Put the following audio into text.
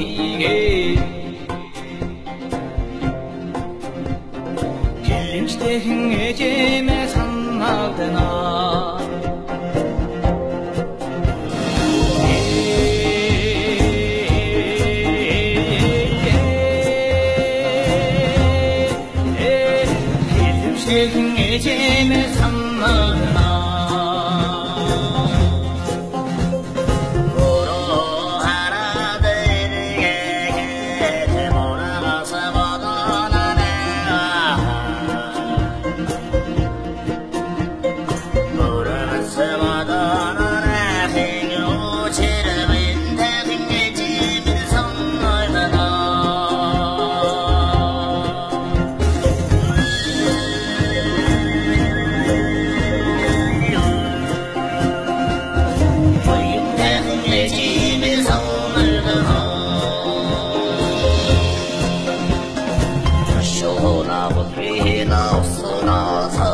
이게 괜찮게 이제에 삼말 때나 이게 에에 이게 你老是老是。